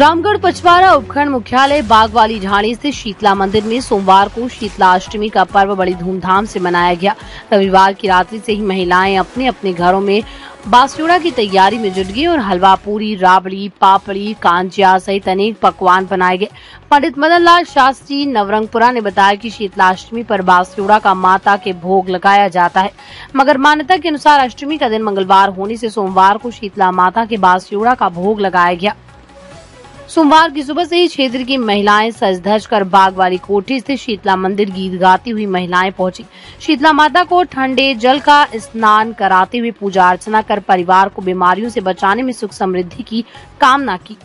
रामगढ़ पचवाड़ा उपखंड मुख्यालय बागवाली झाड़ी स्थित शीतला मंदिर में सोमवार को शीतला अष्टमी का पर्व बड़ी धूमधाम से मनाया गया। रविवार की रात्रि से ही महिलाएँ अपने अपने घरों में बासुड़ा की तैयारी में जुट गई और हलवा पूरी, राबड़ी, पापड़ी, कांजिया सहित अनेक पकवान बनाए गए। पंडित मदन लाल शास्त्री नवरंगपुरा ने बताया कि शीतलाष्टमी पर बासुड़ा का माता के भोग लगाया जाता है। मगर मान्यता के अनुसार अष्टमी का दिन मंगलवार होने से सोमवार को शीतला माता के बासुड़ा का भोग लगाया गया। सोमवार की सुबह से ही क्षेत्र की महिलाएँ सज धज कर बाग वाली कोठी स्थित शीतला मंदिर गीत गाती हुई महिलाएँ पहुँची। शीतला माता को ठंडे जल का स्नान कराते हुए पूजा अर्चना कर परिवार को बीमारियों से बचाने में सुख समृद्धि की कामना की।